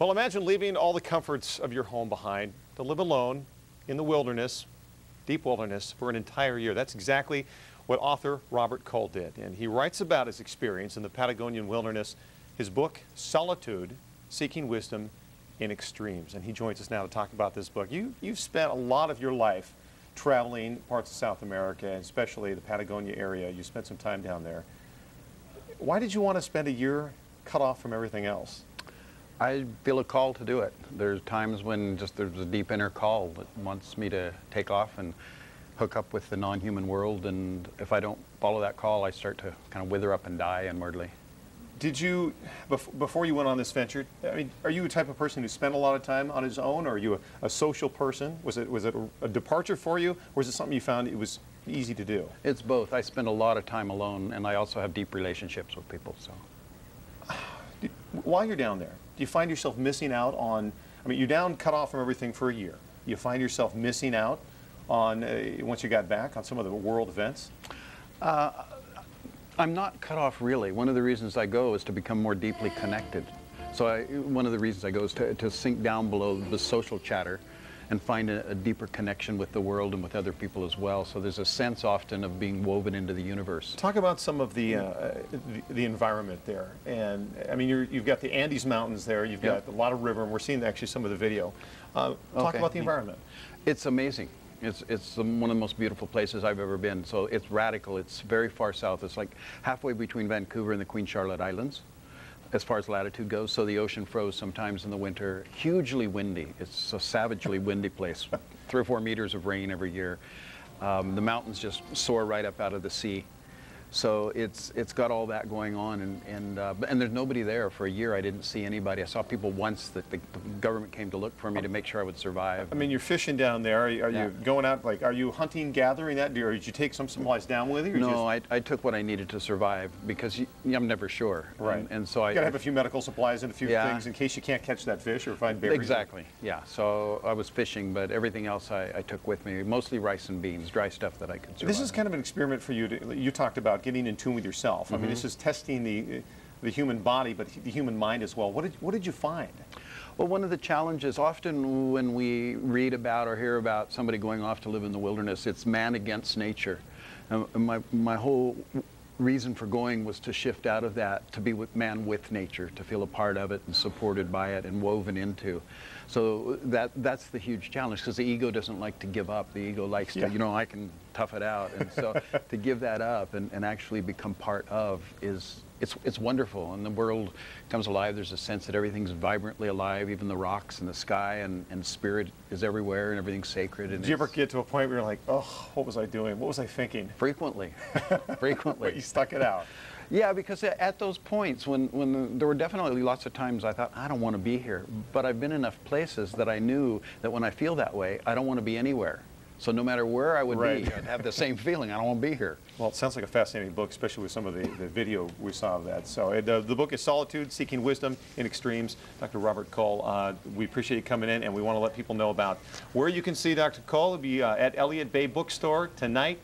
Well, imagine leaving all the comforts of your home behind to live alone in the wilderness, deep wilderness, for an entire year. That's exactly what author Robert Kull did. And he writes about his experience in the Patagonian wilderness, his book, Solitude Seeking Wisdom in Extremes. And he joins us now to talk about this book. You, you've spent a lot of your life traveling parts of South America, especially the Patagonia area. You spent some time down there. Why did you want to spend a year cut off from everything else? I feel a call to do it. There's times when just there's a deep inner call that wants me to take off and hook up with the non-human world, and if I don't follow that call, I start to kind of wither up and die inwardly. Did you, before you went on this venture, I mean, are you a type of person who spent a lot of time on his own, or are you a, a social person? Was it, was it a, a departure for you, or was it something you found it was easy to do? It's both. I spend a lot of time alone, and I also have deep relationships with people. So, While you're down there, do you find yourself missing out on, I mean, you're down, cut off from everything for a year. You find yourself missing out on, uh, once you got back, on some of the world events? I'm not cut off really. One of the reasons I go is to become more deeply connected. So, I, one of the reasons I go is to, to sink down below the social chatter and find a, a deeper connection with the world and with other people as well. So, there's a sense often of being woven into the universe. Talk about some of the, uh, the, the environment there. And I mean, you're, you've got the Andes Mountains there, you've Yep. got a lot of river, and we're seeing actually some of the video. Uh, talk Okay. about the environment. It's amazing. It's, it's one of the most beautiful places I've ever been. So it's radical. It's very far south. It's like halfway between Vancouver and the Queen Charlotte Islands as far as latitude goes. So the ocean froze sometimes in the winter. Hugely windy. It's a savagely windy place. Three or four meters of rain every year. Um, the mountains just soar right up out of the sea. So it's it's got all that going on, and and uh, and there's nobody there for a year. I didn't see anybody. I saw people once that the, government came to look for me to make sure I would survive. I mean, you're fishing down there. Are you, are Yeah. you going out, like, are you hunting, gathering that? Or did you take some supplies down with you? or No, just- I, I took what I needed to survive because you, I'm never sure. Right. And, and so I. You gotta have a few medical supplies and a few Yeah. things in case you can't catch that fish or find berries. Exactly. Yeah. So I was fishing, but everything else I, I took with me, mostly rice and beans, dry stuff that I could survive. This is kind of an experiment for you. To, you talked about getting in tune with yourself. I mean, Mm-hmm. this is testing the the human body, but the human mind as well. What did what did you find? Well, one of the challenges, often when we read about or hear about somebody going off to live in the wilderness, it's man against nature. Um, my, my whole reason for going was to shift out of that to be with man with nature, to feel a part of it and supported by it and woven into. So that that's the huge challenge because the ego doesn't like to give up. The ego likes Yeah. to, you know, I can tough it out. And so to give that up and, and actually become part of is it's it's wonderful. And the world comes alive. There's a sense that everything's vibrantly alive even the rocks and the sky and, and spirit is everywhere and everything's sacred. And Did you ever get to a point where you're like, oh, what was I doing? What was I thinking? frequently. But you stuck it out. yeah because at those points when when there were definitely lots of times i thought i don't want to be here. But i've been enough places that i knew that when i feel that way i don't want to be anywhere so no matter where i would Right. be i'd have the same feeling i don't want to be here Well, it sounds like a fascinating book, especially with some of the, the video we saw of that. So it, uh, the book is Solitude, Seeking Wisdom in Extremes. Dr. Robert Kull, uh, we appreciate you coming in, and we want to let people know about where you can see Dr. Kull. It'll be uh, at Elliott Bay Bookstore tonight,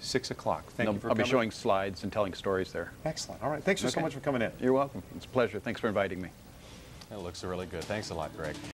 6 o'clock. Thank And you for i'll be showing slides and telling stories there Excellent. All right. Thanks for so much for coming in. you're welcome it's a pleasure thanks for inviting me That looks really good. Thanks a lot, Greg.